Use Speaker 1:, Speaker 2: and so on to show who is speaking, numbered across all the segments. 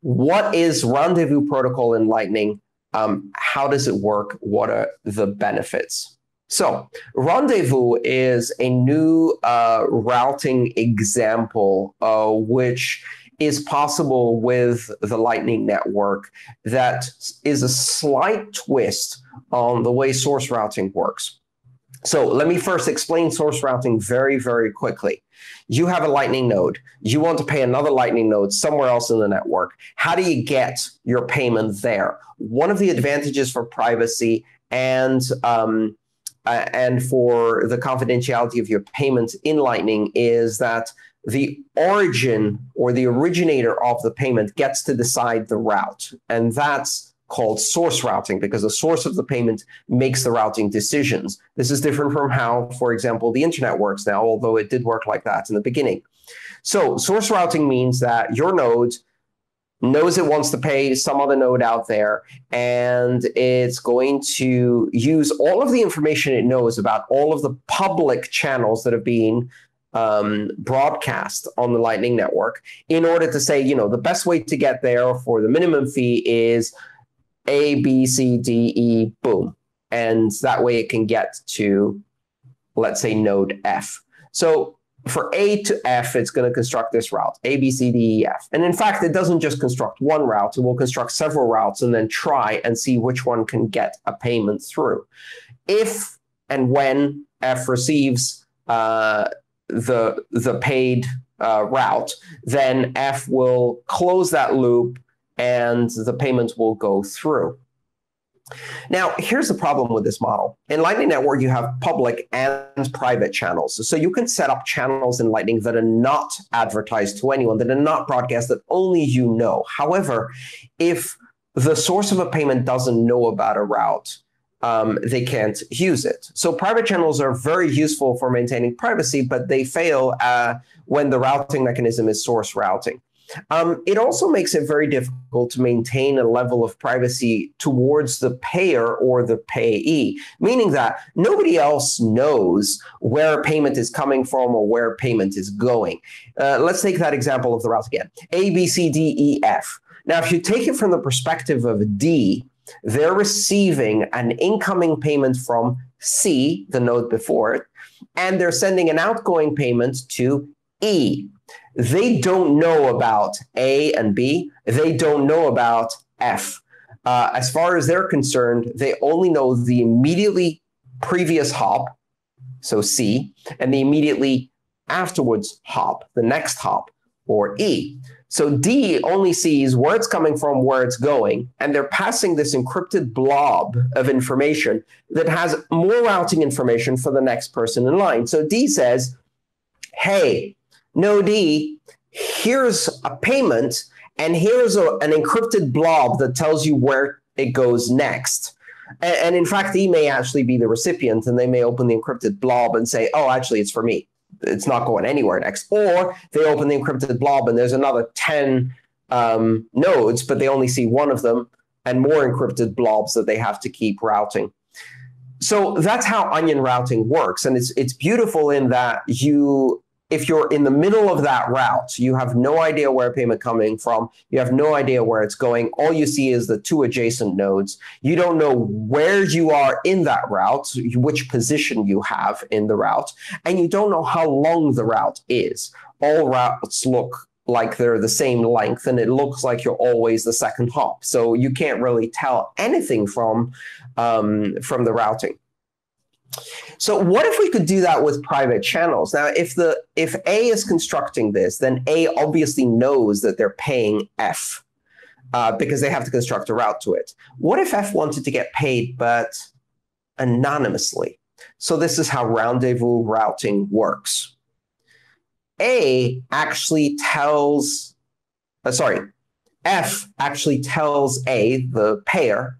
Speaker 1: what is rendezvous protocol in Lightning? Um, how does it work? What are the benefits? So, Rendezvous is a new uh, routing example, uh, which is possible with the Lightning Network that is a slight twist on the way source routing works. So, let me first explain source routing very, very quickly. You have a Lightning node. You want to pay another Lightning node somewhere else in the network. How do you get your payment there? One of the advantages for privacy and um, uh, and for the confidentiality of your payments in Lightning is that the origin or the originator of the payment gets to decide the route. And that's called source routing because the source of the payment makes the routing decisions. This is different from how, for example, the internet works now, although it did work like that in the beginning. So, source routing means that your node knows it wants to pay some other node out there, and it's going to use all of the information it knows about all of the public channels that have been um, broadcast on the Lightning Network in order to say, you know, the best way to get there for the minimum fee is A, B, C, D, E, boom. And that way it can get to, let's say, node F. So for A to F, it's going to construct this route, A, B, C, D, E, F. And in fact, it doesn't just construct one route, it will construct several routes and then try and see which one can get a payment through. If and when F receives uh, the, the paid uh, route, then F will close that loop and the payment will go through. Now, here's the problem with this model. In Lightning Network, you have public and private channels. So you can set up channels in Lightning that are not advertised to anyone, that are not broadcast, that only you know. However, if the source of a payment doesn't know about a route, um, they can't use it. So private channels are very useful for maintaining privacy, but they fail uh, when the routing mechanism is source routing. Um, it also makes it very difficult to maintain a level of privacy towards the payer or the payee, meaning that nobody else knows where payment is coming from or where payment is going. Uh, let's take that example of the route again A, B, C, D, E, F. Now, if you take it from the perspective of D, they're receiving an incoming payment from C, the node before it, and they're sending an outgoing payment to E, they don't know about A and B. They don't know about F. Uh, as far as they're concerned, they only know the immediately previous hop, so C, and the immediately afterwards hop, the next hop, or E. So D only sees where it's coming from, where it's going, and they're passing this encrypted blob of information that has more routing information for the next person in line. So D says, hey, no D, here's a payment and here's a, an encrypted blob that tells you where it goes next. And, and, in fact, E may actually be the recipient and they may open the encrypted blob and say, oh, actually, it's for me. It's not going anywhere next. Or they open the encrypted blob and there's another 10 um, nodes, but they only see one of them and more encrypted blobs that they have to keep routing. So that's how onion routing works. And it's, it's beautiful in that you if you're in the middle of that route, you have no idea where payment coming from, you have no idea where it's going. All you see is the two adjacent nodes. You don't know where you are in that route, which position you have in the route, and you don't know how long the route is. All routes look like they're the same length and it looks like you're always the second hop. So you can't really tell anything from um, from the routing. So what if we could do that with private channels? Now, if the if A is constructing this, then A obviously knows that they're paying F uh, because they have to construct a route to it. What if F wanted to get paid but anonymously? So this is how rendezvous routing works. A actually tells, uh, sorry, F actually tells A, the payer,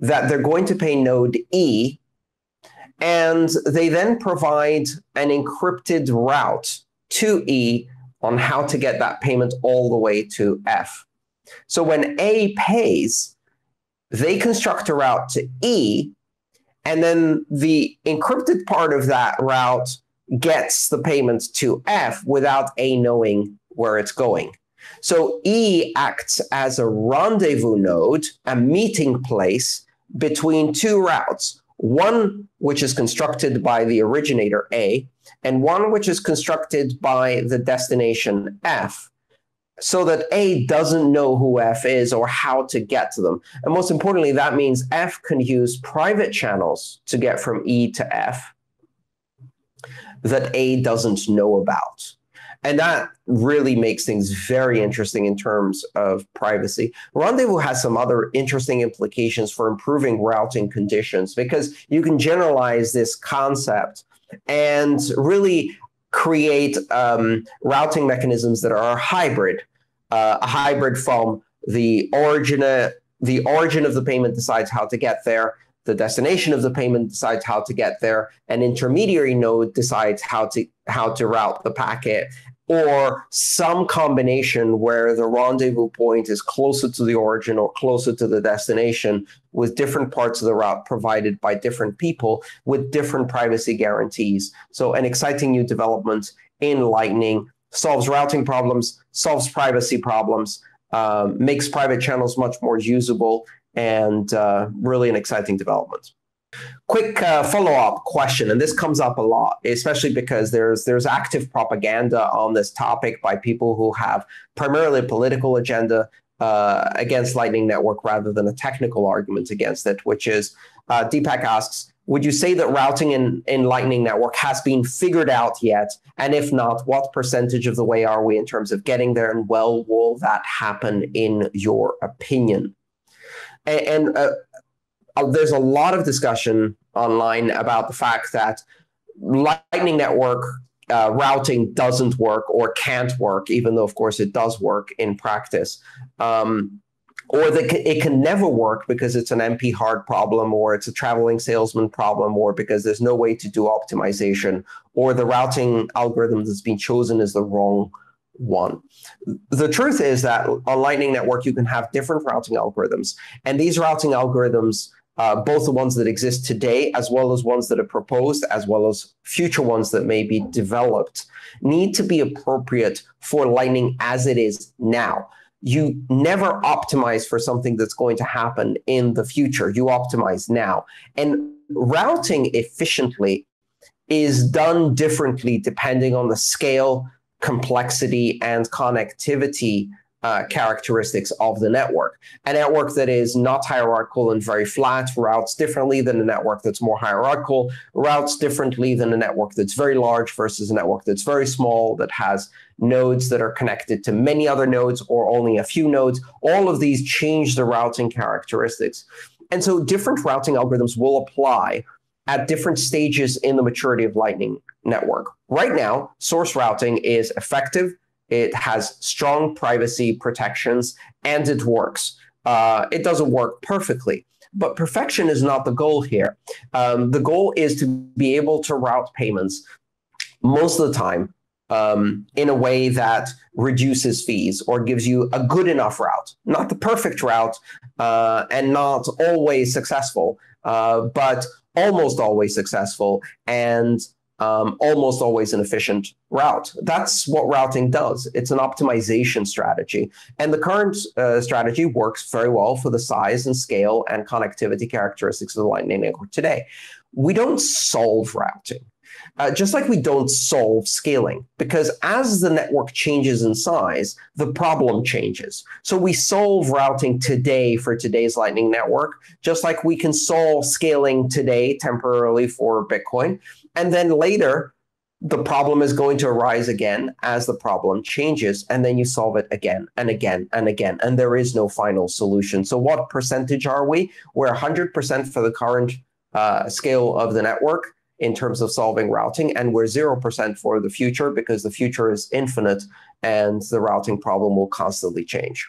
Speaker 1: that they're going to pay node E and they then provide an encrypted route to E on how to get that payment all the way to F. So when A pays, they construct a route to E, and then the encrypted part of that route gets the payment to F without A knowing where it's going. So E acts as a rendezvous node, a meeting place between two routes, one which is constructed by the originator A, and one which is constructed by the destination F, so that A doesn't know who F is or how to get to them. And most importantly, that means F can use private channels to get from E to F that A doesn't know about. And that really makes things very interesting in terms of privacy. Rendezvous has some other interesting implications for improving routing conditions because you can generalize this concept and really create um, routing mechanisms that are hybrid, uh, a hybrid from the origin, uh, the origin of the payment decides how to get there, the destination of the payment decides how to get there, an intermediary node decides how to how to route the packet, or some combination where the rendezvous point is closer to the origin or closer to the destination with different parts of the route provided by different people with different privacy guarantees. So, an exciting new development in Lightning solves routing problems, solves privacy problems, uh, makes private channels much more usable, and uh, really an exciting development. Quick uh, follow-up question, and this comes up a lot, especially because there's there's active propaganda on this topic by people who have primarily a political agenda uh, against Lightning Network rather than a technical argument against it. Which is, uh, Deepak asks, would you say that routing in, in Lightning Network has been figured out yet? And if not, what percentage of the way are we in terms of getting there? And well, will that happen in your opinion? And, and uh, there's a lot of discussion online about the fact that Lightning Network uh, routing doesn't work or can't work, even though, of course, it does work in practice. Um, or that it can never work because it's an NP hard problem, or it's a traveling salesman problem, or because there's no way to do optimization, or the routing algorithm that's been chosen is the wrong one. The truth is that on Lightning Network, you can have different routing algorithms, and these routing algorithms uh, both the ones that exist today as well as ones that are proposed, as well as future ones that may be developed, need to be appropriate for Lightning as it is now. You never optimize for something that's going to happen in the future. You optimize now. And routing efficiently is done differently depending on the scale, complexity, and connectivity uh, characteristics of the network. A network that is not hierarchical and very flat routes differently than a network that's more hierarchical, routes differently than a network that's very large versus a network that's very small, that has nodes that are connected to many other nodes or only a few nodes. All of these change the routing characteristics. And so different routing algorithms will apply at different stages in the maturity of Lightning Network. Right now, source routing is effective it has strong privacy protections and it works. Uh, it doesn't work perfectly, but perfection is not the goal here. Um, the goal is to be able to route payments most of the time um, in a way that reduces fees or gives you a good enough route, not the perfect route uh, and not always successful, uh, but almost always successful and um, almost always an efficient route. That's what routing does. It's an optimization strategy. And the current uh, strategy works very well for the size and scale and connectivity characteristics of the Lightning Network today. We don't solve routing. Uh, just like we don't solve scaling, because as the network changes in size, the problem changes. So we solve routing today for today's Lightning Network, just like we can solve scaling today temporarily for Bitcoin. And then later, the problem is going to arise again as the problem changes, and then you solve it again and again and again, and there is no final solution. So, what percentage are we? We're 100% for the current uh, scale of the network in terms of solving routing, and we're 0% for the future because the future is infinite and the routing problem will constantly change.